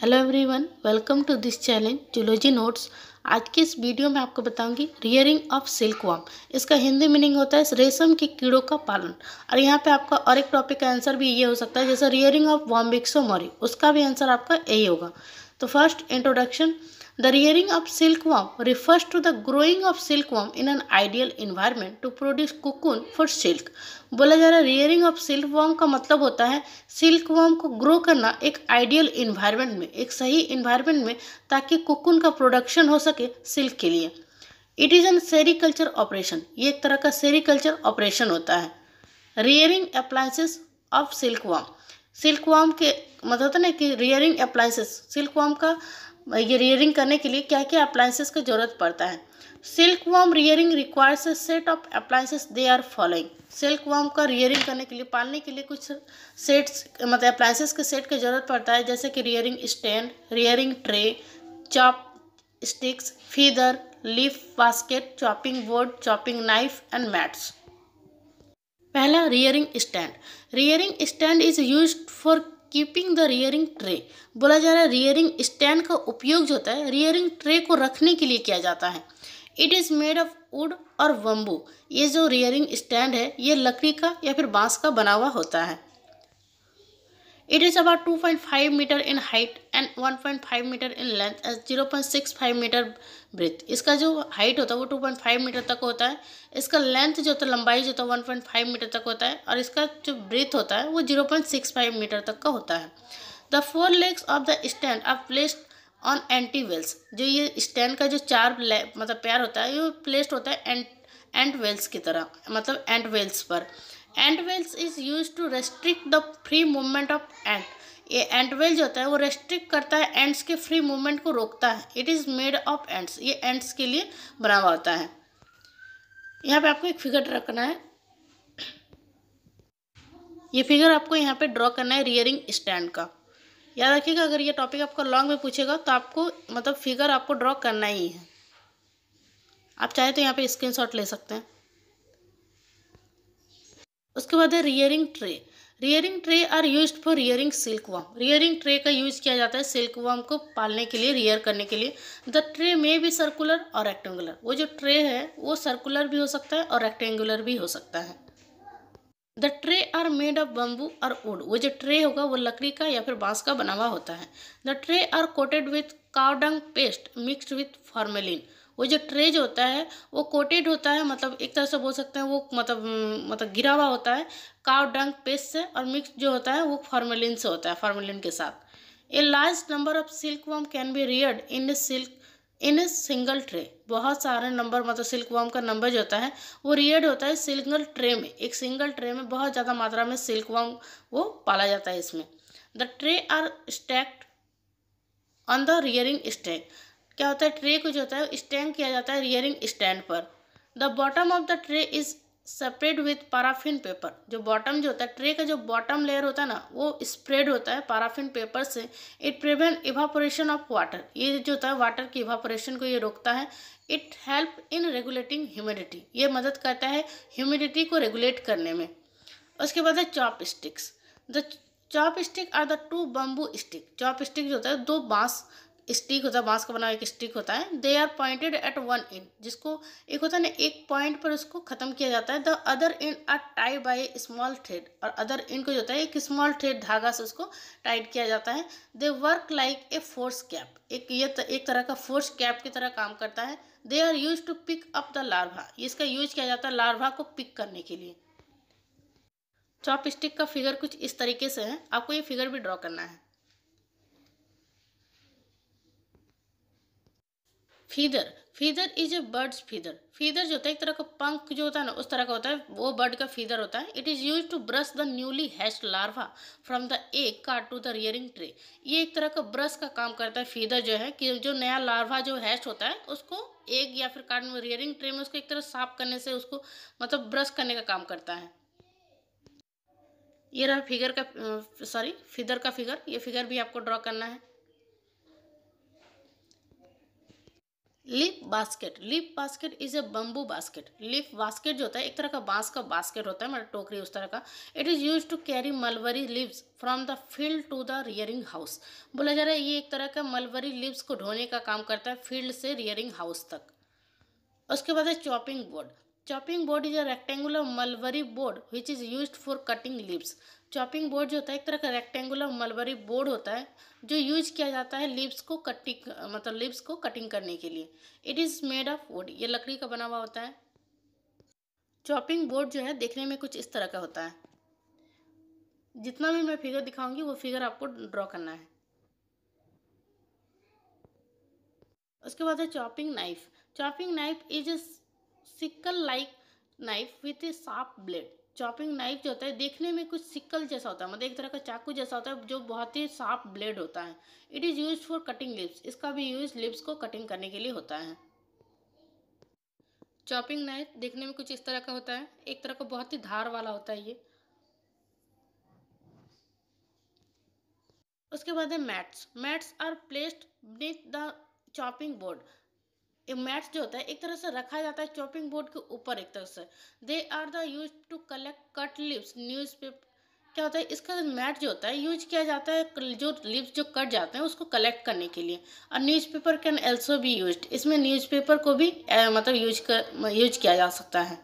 Hello everyone, welcome to this challenge zoology notes. आज की इस वीडियो में आपको बताऊँगी रियरिंग ऑफ़ सिल्क वॉम इसका हिंदी मीनिंग होता है रेशम के कीड़ों का पालन। और यहाँ पे आपका और एक टॉपिक का आंसर भी ये हो सकता है, जैसे रियरिंग ऑफ़ वॉम्बिक्सो मॉरी उसका भी आंसर आपका यही होगा। तो first introduction The rearing of silkworm refers to the growing of silkworm in an ideal environment to produce cocoon for silk. बोला जा रहा है रियरिंग ऑफ़ सिल्कवर्म का मतलब होता है सिल्कवर्म को ग्रो करना एक आइडियल इन्वायरमेंट में, एक सही इन्वायरमेंट में ताकि कुकुन का प्रोडक्शन हो सके सिल्क के लिए। It is an sericulture operation ये एक तरह का सेरिकल्चर ऑपरेशन होता है। Rearing appliances of silkworm silkworm के मतलब होता है ना कि रियरिंग अप्लायंसेस सिल्कवर्म का ये रियरिंग करने के लिए क्या क्या अप्लाइंसेस की ज़रूरत पड़ता है? Silkworm rearing requires a set of appliances they are following silkworm का रियरिंग करने के लिए, पालने के लिए कुछ सेट्स मतलब अप्लाइंसेस के सेट की ज़रूरत पड़ता है, जैसे कि rearing stand rearing tray chopsticks feather leaf basket chopping board chopping knife and mats पहला rearing stand rearing stand is use for keeping the rearing tray बोला जा रहा है रियरिंग स्टैंड का उपयोग जो होता है रियरिंग ट्रे को रखने के लिए किया जाता है। It is made of wood और बम्बू ये जो रियरिंग स्टैंड है, ये लकड़ी का या फिर बाँस का बना हुआ होता है। It is about 2.5 meter in height. And 1.5 meter in length and 0.65 metre breadth इसका जो हाइट होता है वो 2.5 मीटर तक होता है। इसका लेंथ जो होता है, लंबाई जो होता है 1.5 मीटर तक होता है और इसका जो ब्रेथ होता है वो 0.65 मीटर तक का होता है। The four legs of the stand are placed on anti wells जो ये स्टैंड का जो चार मतलब पैर होता है, ये प्लेस्ड होता है एंट एंट वेल्स की तरह मतलब एंट वेल्स पर। Ant wells is use to restrict the free movement of ants ये एंट वेल जो होता है, वो रेस्ट्रिक्ट करता है एंड्स के फ्री मूवमेंट को रोकता है। It is made of ants ये एंड्स के लिए बना हुआ होता है। यहाँ पे आपको एक फिगर करना है। ये फिगर आपको यहाँ पे ड्रॉ करना है रियरिंग स्टैंड का। याद रखिएगा, अगर ये टॉपिक आपको लॉन्ग में पूछेगा तो आपको मतलब फिगर आपको ड्रॉ करना ही है। आप चाहे तो यहाँ पे स्क्रीनशॉट ले सकते हैं। उसके बाद है rearing tray rearing tray are use for rearing silkworm rearing tray का यूज़ किया जाता है सिल्क वॉम को पालने के लिए रियर करने के लिए। द ट्रे में भी सर्कुलर और रेक्टेंगुलर वो जो ट्रे है, वो सर्कुलर भी हो सकता है और रेक्टेंगुलर भी हो सकता है। The tray are made of bamboo और वुड वो जो ट्रे होगा, वो लकड़ी का या फिर बाँस का बना हुआ होता है। The tray are coated with cow dung paste mixed with formalin वो जो ट्रे जो होता है, वो कोटेड होता है मतलब एक तरह से बोल सकते हैं वो मतलब मतलब गिरा हुआ होता है, काव डंग पेस्ट से और मिक्स जो होता है वो फॉर्मेलिन से होता है, फॉर्मेलिन के साथ। A large number of silkworm can be reared in silk, in single tray. बहुत सारे नंबर मतलब सिल्क वॉम का नंबर जो होता है, वो रियड होता है सिंगल ट्रे में। एक सिंगल ट्रे में बहुत ज़्यादा मात्रा में सिल्क वॉम वो पाला जाता है इसमें। The tray are stacked on the rearing stack. क्या होता है, ट्रे को जो होता है, स्टैंड किया जाता है रियरिंग स्टैंड पर। The bottom of the tray is separate with paraffin paper जो बॉटम जो होता है ट्रे का जो बॉटम लेयर होता है ना, वो स्प्रेड होता है पाराफिन पेपर से। It prevent evaporation of water ये जो होता है वाटर की इवापोरेशन को ये रोकता है। It help in regulating humidity ये मदद करता है ह्यूमिडिटी को रेगुलेट करने में। उसके बाद है chopsticks the chopstick are the two bamboo stick chopstick जो होता है, दो बाँस स्टिक होता है बाँस का बना एक स्टिक होता है। They are pointed at one end जिसको एक होता है ना एक पॉइंट पर उसको खत्म किया जाता है। The other end are tie by small thread और अदर इन को जो होता है एक स्मॉल थ्रेड धागा से उसको टाइट किया जाता है। They work like a forceps एक ये त, एक तरह का फोर्स कैप की तरह काम करता है। They are use to pick up the larva इसका यूज़ किया जाता है लार्वा को पिक करने के लिए। चॉप स्टिक का फिगर कुछ इस तरीके से है आपको ये फिगर भी ड्रॉ करना है। Feather feather is a bird's feather feather जो होता है, एक तरह का पंख जो होता है ना, उस तरह का होता है, वो बर्ड का फीदर होता है। It is use to brush the newly hatched larva from the egg card to the rearing tray ये एक तरह का ब्रश का काम करता है फीदर जो है, कि जो नया लार्वा जो हैस्ट होता है, उसको एग या फिर कार्ड में रियरिंग ट्रे में उसको एक तरह साफ़ करने से उसको मतलब ब्रश करने का काम करता है। ये रहा फिगर का सॉरी फिदर का फिगर ये फिगर भी आपको ड्रॉ करना है। Leaf basket leaf basket is a bamboo basket leaf basket जो होता है, एक तरह का बाँस का बास्केट होता है मतलब टोकरी उस तरह का। It is use to carry mulberry leaves from the field to the rearing house बोला जा रहा है, ये एक तरह का मलवरी लिव्स को ढोने का काम करता है फ़ील्ड से रियरिंग हाउस तक। उसके बाद है chopping board chopping board is a rectangular mulberry board which is use for cutting leaves chopping board जो होता है, एक तरह का रेक्टेंगुलर मलबरी बोर्ड होता है, जो यूज़ किया जाता है लिप्स को कटिंग मतलब लिप्स को कटिंग करने के लिए। It is made of wood ये लकड़ी का बना हुआ होता है। चॉपिंग बोर्ड जो है, देखने में कुछ इस तरह का होता है। जितना भी मैं फिगर दिखाऊँगी, वो फिगर आपको ड्रॉ करना है। उसके बाद है chopping knife chopping knife is a sickle like knife with a sharp blade chopping knife जो होता है, देखने में कुछ सिक्कल जैसा होता है मतलब एक तरह का चाकू जैसा होता है, जो बहुत ही शार्प ब्लेड होता है। It is use for cutting lips इसका भी यूज़ लिप्स को कटिंग करने के लिए होता है। चॉपिंग नाइफ देखने में कुछ इस तरह का होता है। एक तरह का बहुत ही धार वाला होता है ये। उसके बाद है mats mats are placed with the chopping board mats जो होता है, एक तरह से रखा जाता है चॉपिंग बोर्ड के ऊपर एक तरह से। They are the use to collect cut lips newspaper क्या होता है, इसका मैट जो होता है यूज़ किया जाता है जो लिप्स जो कट जाते हैं, उसको कलेक्ट करने के लिए। और newspaper can also be used इसमें न्यूज़पेपर को भी मतलब यूज़ कर यूज़ किया जा सकता है।